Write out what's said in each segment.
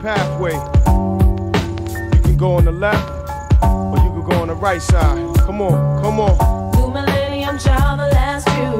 pathway. You can go on the left, or you can go on the right side. Come on, come on. New millennium child, the last future.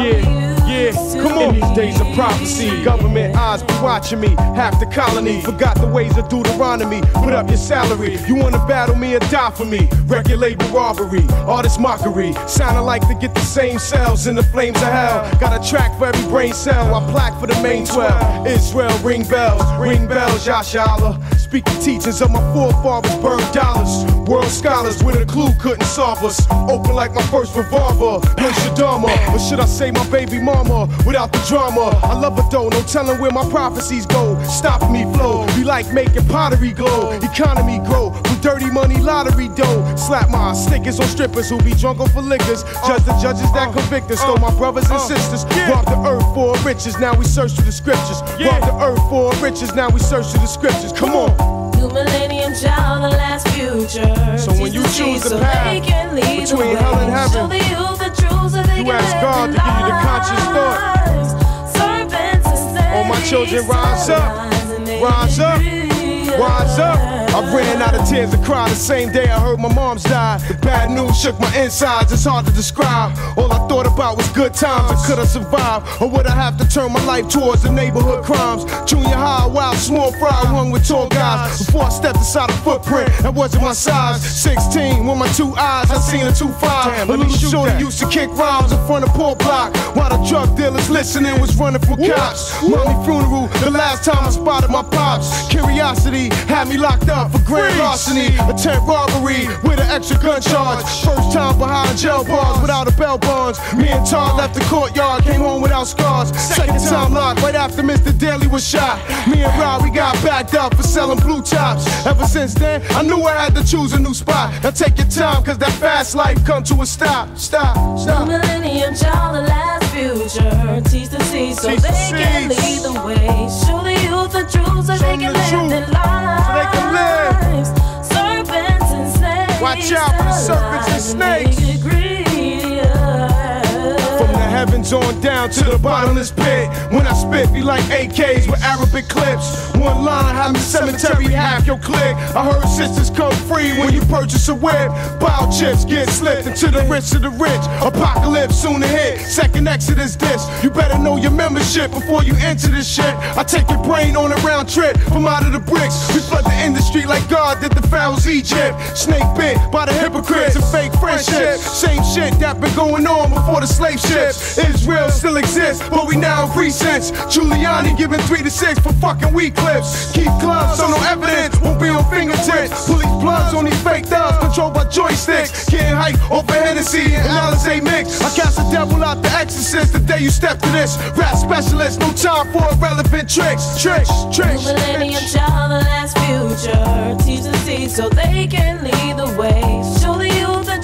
Yeah, yeah, come on. be. These days of prophecy, government eyes be watching me. Half the colony forgot the ways of Deuteronomy. Put up your salary. You wanna battle me or die for me? Record label robbery, all this mockery. Sounding like to get the same cells in the flames of hell. Got a track for every brain cell. I plaque for the main 12. Israel, ring bells, ring bells, Yashala. Speaking teachings of my forefathers, burned dollars. World scholars with a clue couldn't solve us. Open like my first revolver, no Shadama. Or should I say my baby mama without the drama? I love her though, no telling where my prophecies go. Stop me flow, be like making pottery glow. Economy grow dirty money lottery dough. Slap my stickers on strippers who be drunk off for liquors. Uh, Judge the judges that uh, convict us, stole uh, my brothers and sisters. Rob the earth for riches, now we search through the scriptures. Rob the earth for riches, now we search through the scriptures. Come on. New millennium child, the last future. So when you choose the path they can lead the between hell and heaven, Show the youth the truth so they you ask God to give you the conscious thought. lives. Serpents and All my children, rise up. Rise up. Rise up. I ran out of tears and cried the same day I heard my mom's died. Bad news shook my insides, it's hard to describe. All I thought about was good times, I could have survived. Or would I have to turn my life towards the neighborhood crimes? Junior high, wild, small fry, hung with tall guys. Before I stepped inside a footprint, that wasn't my size. 16, with my two eyes, I seen a 2-5. A little shorty used to kick rhymes in front of poor Block. While the drug dealers listening was running from cops. Mommy funeral, the last time I spotted my pops. Curiosity had me locked up for grand larceny, attempt robbery with an extra gun charge. First time behind jail bars without a bell bonds. Me and Todd left the courtyard, came home without scars. Second time locked right after Mr. Daly was shot. Me and Rob, we got backed up for selling blue tops. Ever since then, I knew I had to choose a new spot. Now take your time, cause that fast life come to a stop. Stop, New stop. millennium child, the last future. Teach the seeds so Teach the they can lead the way. Show the youth the truth so Show they them can the live their lives. so snakes. Watch out for the serpents and snakes. The on down to the bottomless pit. When I spit, be like AKs with Arabic clips. One line, have me cemetery, half your click. I heard sisters come free when you purchase a whip. Bow chips get slipped into the rich of the rich. Apocalypse soon to hit. Second exodus this. You better know your membership before you enter this shit. I take your brain on a round trip from out of the bricks. We flood the industry like God did the Pharaoh's Egypt. Snake bit by the hypocrites and fake friendships. Same shit that been going on before the slave ships. Israel still exists, but we now in precincts. Giuliani giving three to six for fucking weak clips. Keep gloves, so no evidence won't be on fingertips. Police bloods on these fake thugs controlled by joysticks. Getting hype over Hennessy and Alizé mix. I cast the devil out the exorcist the day you step to this. Rap specialist, no time for irrelevant tricks. Tricks, tricks. New millennium child, the last future. Teach the seeds so they can lead the way. Show the youth the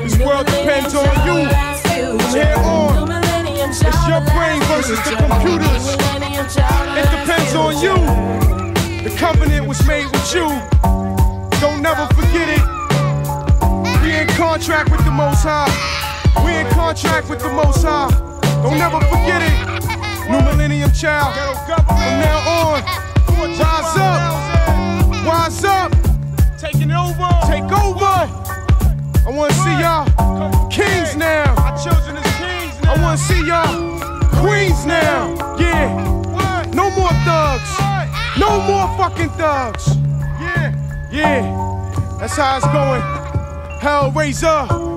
This world depends on you. future. here on. It's your brain versus the computers. It depends on you. The covenant was made with you. Don't never forget it. We in contract with the Most High. We in contract with the Most High. Don't never forget it. New Millennium Child. From now on, rise up. Rise up. Taking over. Take over. I wanna see y'all kings now. Our children is kings now. I wanna see y'all queens now. Yeah. No more thugs. No more fucking thugs. Yeah. Yeah. That's how it's going. Hell Razah. Yeah.